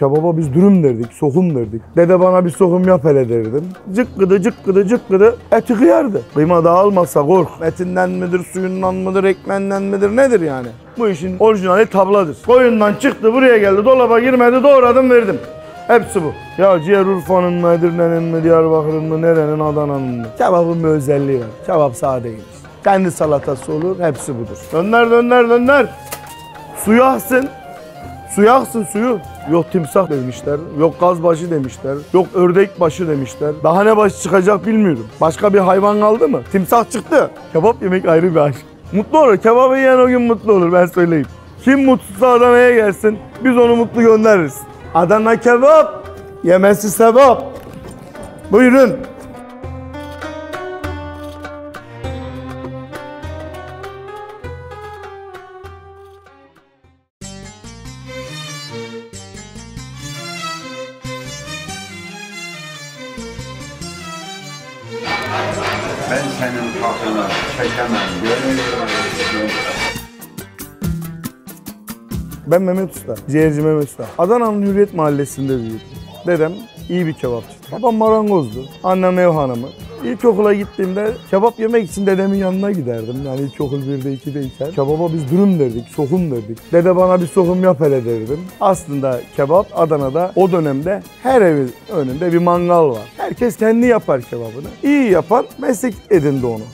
Kebaba biz dürüm derdik, sokum derdik. Dede bana bir sokum yap hele derdim. Cıkkıdı cıkkıdı cıkkıdı eti kıyardı. Kıyma dağılmasa kork. Etinden midir, suyundan mıdır, ekmeğinden midir nedir yani? Bu işin orijinali tabladır. Koyundan çıktı buraya geldi dolaba girmedi doğradım verdim. Hepsi bu. Ya ciğer Urfa'nın mı, Edirne'nin mi, Diyarbakır'ın mı, nerenin, Adana'nın mı? Kebabın bir özelliği var. Kebap sade. Kendi salatası olur, hepsi budur. Dönder dönder dönder. Suyu aksın. Suyu aksın suyu. Yok timsah demişler, yok gazbaşı demişler, yok ördek başı demişler. Daha ne başı çıkacak bilmiyorum. Başka bir hayvan kaldı mı? Timsah çıktı. Kebap yemek ayrı bir aşk. Mutlu olur. Kebabı yiyen o gün mutlu olur ben söyleyeyim. Kim mutsuzsa Adana'ya gelsin. Biz onu mutlu göndeririz. Adana kebap. Yemesi sevap. Buyurun. Ben senin hakkını çekemem. Gönül Ben Mehmet Usta. Ciğerci Mehmet Usta. Adana'nın Hürriyet Mahallesi'nde büyüdüm. Dedem iyi bir kebapçı. Babam marangozdu. Annem ev hanımı. İlkokula gittiğimde kebap yemek için dedemin yanına giderdim. Yani ilkokul 1'de 2'deyken. Kebaba biz dürüm derdik, sokum derdik. Dede bana bir sokum yap hele derdim. Aslında kebap Adana'da o dönemde her evin önünde bir mangal var. Herkes kendi yapar kebabını. İyi yapan meslek edindi onu.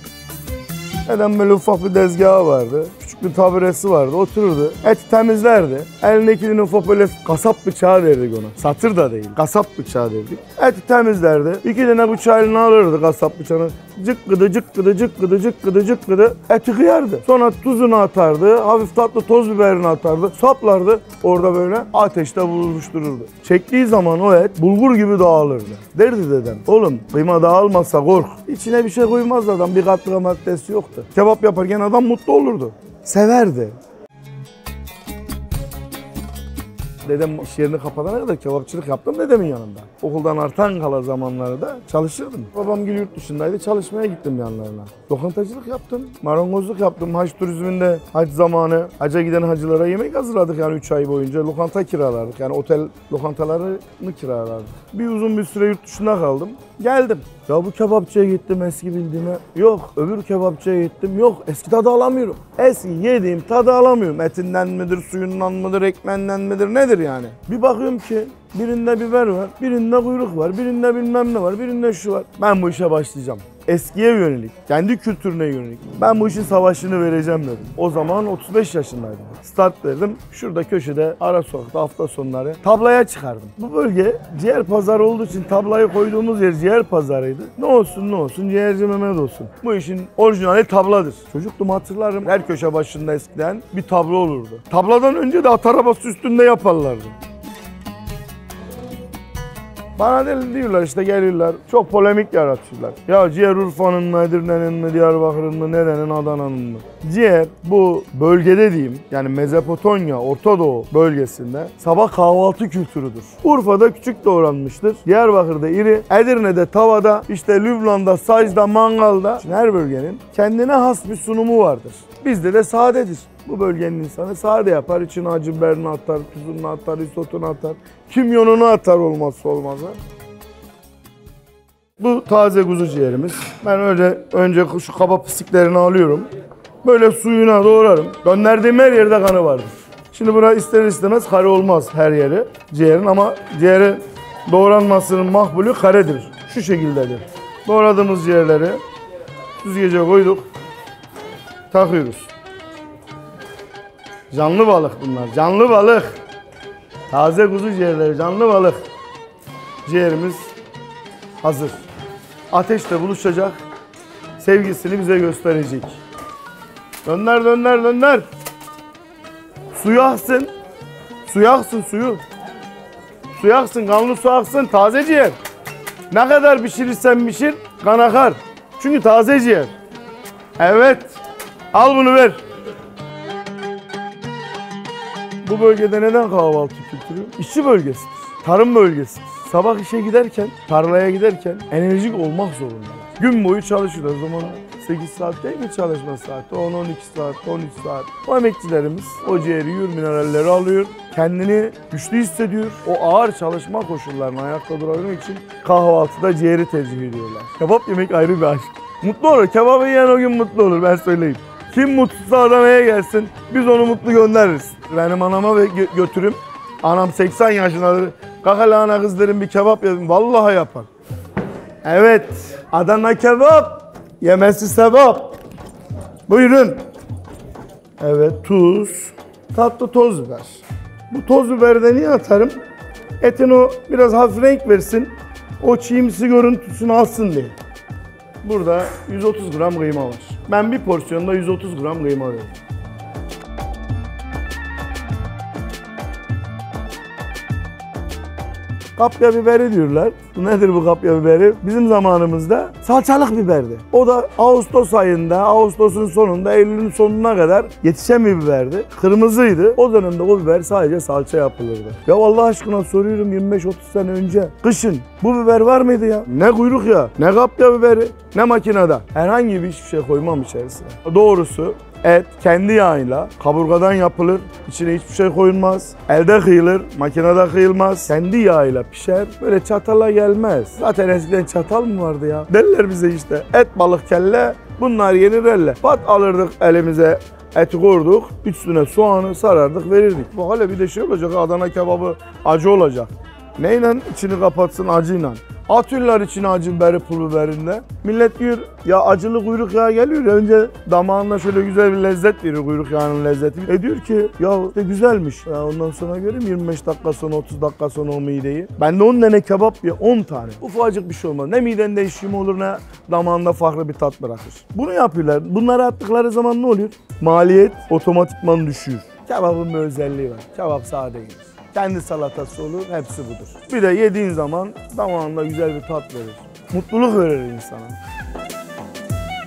Dedem böyle ufak bir tezgahı vardı. Küçük bir taburesi vardı. Otururdu. Et temizlerdi. Elindekini ufak böyle kasap bıçağı derdik ona. Satır da değil. Kasap bıçağı derdik. Eti temizlerdi. İki tane bıçağı eline alırdı kasap bıçağını. Cıkkıdı cıkkıdı cıkkıdı cıkkıdı cıkkıdı. Eti kıyardı. Sonra tuzunu atardı. Hafif tatlı toz biberini atardı. Saplardı. Orada böyle ateşte buluştururdu. Çektiği zaman o et bulgur gibi dağılırdı. Derdi dedem. Oğlum kıyma dağılmazsa kork. İçine bir şey koymaz adam. Bir katkı maddesi yoktu. Kebap yaparken adam mutlu olurdu. Severdi. Dedem iş yerini kapatana kadar kebapçılık yaptım dedemin yanında. Okuldan artan kala zamanları da çalışırdım. Babam gül yurt dışındaydı. Çalışmaya gittim yanlarına. Lokantacılık yaptım. Marangozluk yaptım. Hac turizminde hac zamanı hacca giden hacılara yemek hazırladık yani 3 ay boyunca. Lokanta kiralardık. Yani otel lokantalarını kiralardık. Bir uzun bir süre yurt dışında kaldım. Geldim. Ya bu kebapçıya gittim eski bildiğime. Yok. Öbür kebapçıya gittim. Yok. Eski tadı alamıyorum. Eski yediğim tadı alamıyorum. Etinden midir, suyundan mıdır, ekmeğinden midir nedir yani? Bir bakıyorum ki birinde biber var, birinde kuyruk var, birinde bilmem ne var, birinde şu var. Ben bu işe başlayacağım. Eskiye yönelik, kendi kültürüne yönelik. Ben bu işin savaşını vereceğim dedim. O zaman 35 yaşındaydım. Start verdim. Şurada köşede ara sokakta hafta sonları tablaya çıkardım. Bu bölge ciğer pazarı olduğu için tablayı koyduğumuz yer ciğer pazarıydı. Ne olsun ne olsun ciğerci Mehmet olsun. Bu işin orijinali tabladır. Çocuktum hatırlarım. Her köşe başında eskiden bir tablo olurdu. Tabladan önce de at arabası üstünde yaparlardı. Bana deli diyorlar işte geliyorlar. Çok polemik yaratıyorlar. Ya ciğer Urfa'nın mı, Edirne'nin mi, Diyarbakır'ın mı, nerenin, Adana'nın mı? Ciğer bu bölgede diyeyim yani Mezopotamya, Orta Doğu bölgesinde sabah kahvaltı kültürüdür. Urfa'da küçük doğranmıştır. Diyarbakır'da iri, Edirne'de tavada, işte Lübnan'da, Sacda, Mangal'da Şimdi her bölgenin kendine has bir sunumu vardır. Bizde de sadedir. Bu bölgenin insanı sade yapar. İçine acı biberini atar, tuzunu atar, isotunu atar. Kimyonunu atar olmazsa olmazı. Bu taze kuzu ciğerimiz. Ben öyle önce şu kaba pisliklerini alıyorum. Böyle suyuna doğrarım. Gönderdiğim her yerde kanı vardır. Şimdi buna ister istemez kare olmaz her yeri ciğerin ama ciğerin doğranmasının mahbulü karedir. Şu şekildedir. Doğradığımız ciğerleri süzgece koyduk. Takıyoruz. Canlı balık bunlar. Canlı balık. Taze kuzu ciğerleri, canlı balık. Ciğerimiz hazır. Ateşte buluşacak. Sevgisini bize gösterecek. Dönder dönder dönder. Suyu aksın. Suyu aksın suyu. Suyu aksın, kanlı su aksın. Taze ciğer. Ne kadar pişirirsen pişir, kan akar. Çünkü taze ciğer. Evet. Al bunu ver. Bu bölgede neden kahvaltı kültürü? İşçi bölgesidir. Tarım bölgesidir. Sabah işe giderken, tarlaya giderken enerjik olmak zorundalar. Gün boyu çalışıyorlar. O zaman 8 saat değil mi çalışma saati? 10-12 saat, 13 saat. O emekçilerimiz o ciğeri yiyor, mineralleri alıyor. Kendini güçlü hissediyor. O ağır çalışma koşullarını ayakta durabilmek için kahvaltıda ciğeri tercih ediyorlar. Kebap yemek ayrı bir aşk. Mutlu olur. Kebabı yiyen o gün mutlu olur ben söyleyeyim. Kim mutsuzsa Adana'ya gelsin. Biz onu mutlu göndeririz. Benim anama ve gö- götürüm. Anam 80 yaşındadır. Kalk hele ana kız derim bir kebap yedim. Vallahi yapar. Evet. Adana kebap. Yemesi sevap. Buyurun. Evet tuz. Tatlı toz biber. Bu toz biberi de niye atarım? Etin o biraz hafif renk versin. O çiğimsi görüntüsünü alsın diye. Burada 130 gram kıyma var. Ben bir porsiyonda 130 gram kıyma veriyorum. Kapya biberi diyorlar. Nedir bu kapya biberi? Bizim zamanımızda salçalık biberdi. O da Ağustos ayında, Ağustos'un sonunda, Eylül'ün sonuna kadar yetişen bir biberdi. Kırmızıydı. O dönemde o biber sadece salça yapılırdı. Ya Allah aşkına soruyorum 25-30 sene önce. Kışın bu biber var mıydı ya? Ne kuyruk ya, ne kapya biberi, ne makinede. Herhangi bir hiçbir şey koymam içerisine. Doğrusu Et kendi yağıyla kaburgadan yapılır. İçine hiçbir şey koyulmaz. Elde kıyılır, makinede kıyılmaz. Kendi yağıyla pişer. Böyle çatala gelmez. Zaten eskiden çatal mı vardı ya? Derler bize işte. Et, balık, kelle. Bunlar yenir elle. Pat alırdık elimize eti koyduk. Üstüne soğanı sarardık verirdik. Bu hala bir de şey olacak. Adana kebabı acı olacak. Neyle içini kapatsın acıyla. Atıyorlar içine acı biberi pul biberinde. Millet diyor ya acılı kuyruk yağı geliyor ya önce damağında şöyle güzel bir lezzet veriyor kuyruk yağının lezzeti. E diyor ki ya işte güzelmiş. Ya ondan sonra göreyim 25 dakika sonra 30 dakika sonra o mideyi. Ben de 10 tane kebap ye 10 tane. Ufacık bir şey olmaz. Ne midende işim olur ne damağında farklı bir tat bırakır. Bunu yapıyorlar. Bunları attıkları zaman ne oluyor? Maliyet otomatikman düşüyor. Kebabın bir özelliği var. Kebap sade yenir. Kendi salatası olur, hepsi budur. Bir de yediğin zaman damağında güzel bir tat verir. Mutluluk verir insana.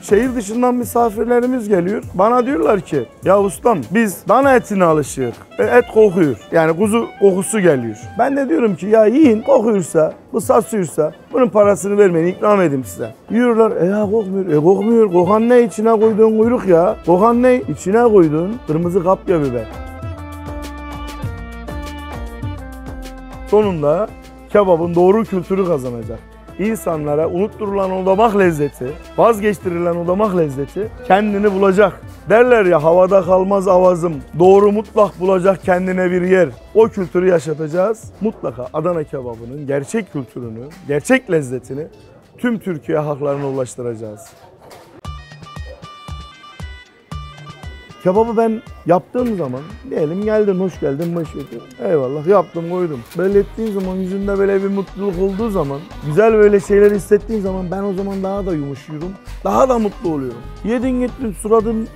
Şehir dışından misafirlerimiz geliyor. Bana diyorlar ki ya ustam biz dana etine alışığız. E, et kokuyor. Yani kuzu kokusu geliyor. Ben de diyorum ki ya yiyin kokuyorsa, bu satıyorsa bunun parasını vermeyin ikram edeyim size. Yiyorlar e ya kokmuyor. E kokmuyor. Kokan ne içine koyduğun kuyruk ya. Kokan ne içine koyduğun kırmızı kapya biber. Sonunda kebabın doğru kültürü kazanacak. İnsanlara unutturulan o damak lezzeti, vazgeçtirilen o damak lezzeti kendini bulacak. Derler ya havada kalmaz avazım, doğru mutlak bulacak kendine bir yer. O kültürü yaşatacağız. Mutlaka Adana kebabının gerçek kültürünü, gerçek lezzetini tüm Türkiye halklarına ulaştıracağız. Kebabı ben yaptığım zaman diyelim geldin hoş geldin baş götür. Eyvallah yaptım koydum. Böyle ettiğin zaman yüzünde böyle bir mutluluk olduğu zaman güzel böyle şeyler hissettiğin zaman ben o zaman daha da yumuşuyorum. Daha da mutlu oluyorum. Yedin gittin suratın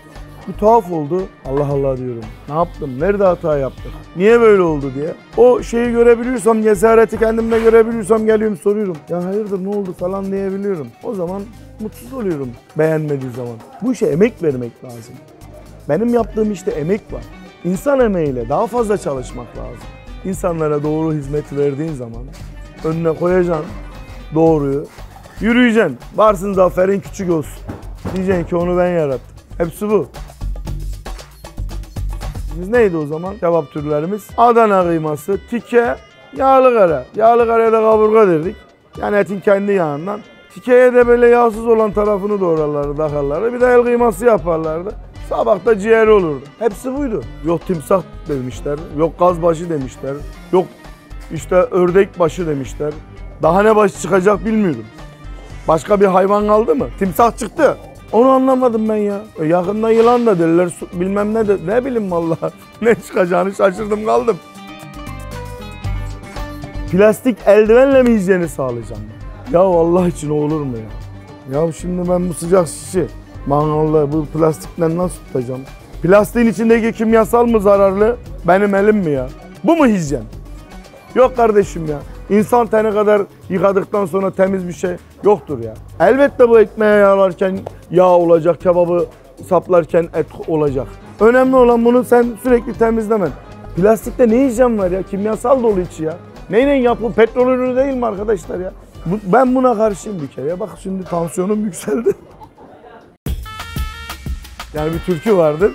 bir tuhaf oldu. Allah Allah diyorum. Ne yaptım? Nerede hata yaptım? Niye böyle oldu diye. O şeyi görebiliyorsam, cesareti kendimde görebiliyorsam geliyorum soruyorum. Ya hayırdır ne oldu falan diyebiliyorum. O zaman mutsuz oluyorum beğenmediği zaman. Bu işe emek vermek lazım. Benim yaptığım işte emek var. İnsan emeğiyle daha fazla çalışmak lazım. İnsanlara doğru hizmet verdiğin zaman önüne koyacaksın doğruyu. Yürüyeceksin. Varsın zaferin küçük olsun. Diyeceksin ki onu ben yarattım. Hepsi bu. Biz neydi o zaman? Kebap türlerimiz. Adana kıyması, tike, yağlı kara. Yağlı karaya da kaburga derdik. Yani etin kendi yağından. Tikeye de böyle yağsız olan tarafını doğrarlardı, takarlardı. Bir de el kıyması yaparlardı. Sabah da ciğeri olurdu. Hepsi buydu. Yok timsah demişler, yok gazbaşı demişler, yok işte ördek başı demişler. Daha ne başı çıkacak bilmiyorum. Başka bir hayvan kaldı mı? Timsah çıktı. Onu anlamadım ben ya. E yakında yılan da derler, bilmem ne de. Ne bileyim vallahi. ne çıkacağını şaşırdım kaldım. Plastik eldivenle mi hijyeni sağlayacağım? ben? Ya Allah için olur mu ya? Ya şimdi ben bu sıcak şişi mangalda bu plastikten nasıl tutacağım? Plastiğin içindeki kimyasal mı zararlı? Benim elim mi ya? Bu mu hijyen? Yok kardeşim ya. İnsan teni kadar yıkadıktan sonra temiz bir şey yoktur ya. Elbette bu ekmeğe yağlarken yağ olacak, kebabı saplarken et olacak. Önemli olan bunu sen sürekli temizlemen. Plastikte ne hijyen var ya? Kimyasal dolu içi ya. Neyle yapı? Petrol ürünü değil mi arkadaşlar ya? Ben buna karşıyım bir kere. Bak şimdi tansiyonum yükseldi. Yani bir türkü vardır.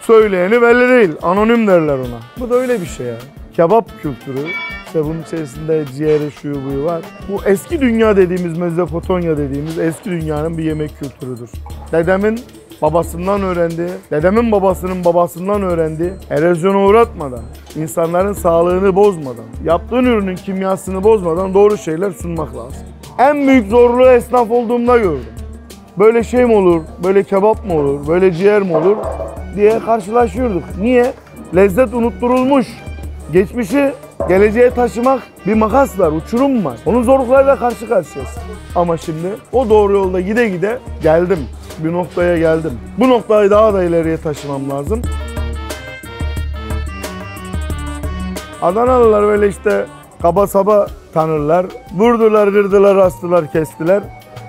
Söyleyeni belli değil. Anonim derler ona. Bu da öyle bir şey ya. Kebap kültürü. İşte bunun içerisinde ciğeri, şuyu buyu var. Bu eski dünya dediğimiz, Mezopotamya dediğimiz eski dünyanın bir yemek kültürüdür. Dedemin babasından öğrendi, dedemin babasının babasından öğrendi. Erozyona uğratmadan, insanların sağlığını bozmadan, yaptığın ürünün kimyasını bozmadan doğru şeyler sunmak lazım. En büyük zorluğu esnaf olduğumda gördüm. Böyle şey mi olur, böyle kebap mı olur, böyle ciğer mi olur diye karşılaşıyorduk. Niye? Lezzet unutturulmuş. Geçmişi geleceğe taşımak bir makas var, uçurum var. Onun zorluklarıyla karşı karşıyayız. Ama şimdi o doğru yolda gide gide geldim. Bir noktaya geldim. Bu noktayı daha da ileriye taşımam lazım. Adanalılar böyle işte kaba saba tanırlar. Vurdular, kırdılar, astılar, kestiler.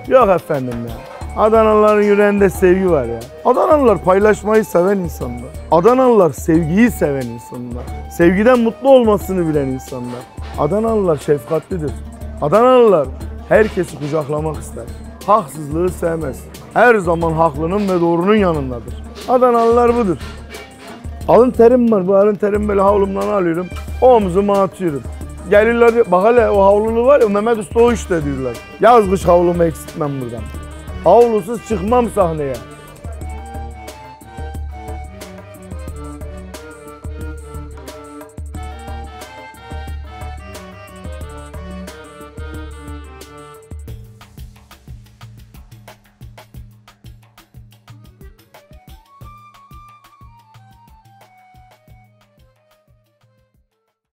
Yok efendim ya. Adanalıların yüreğinde sevgi var ya. Adanalılar paylaşmayı seven insanlar. Adanalılar sevgiyi seven insanlar. Sevgiden mutlu olmasını bilen insanlar. Adanalılar şefkatlidir. Adanalılar herkesi kucaklamak ister. Haksızlığı sevmez. Her zaman haklının ve doğrunun yanındadır. Adanalılar budur. Alın terim var. Bu alın terim böyle havlumdan alıyorum. Omzuma atıyorum. Gelirler bak hele o havlunu var ya Mehmet Usta o işte diyorlar. Yaz kış havlumu eksiltmem buradan. Avlusuz çıxmam sahnəyə.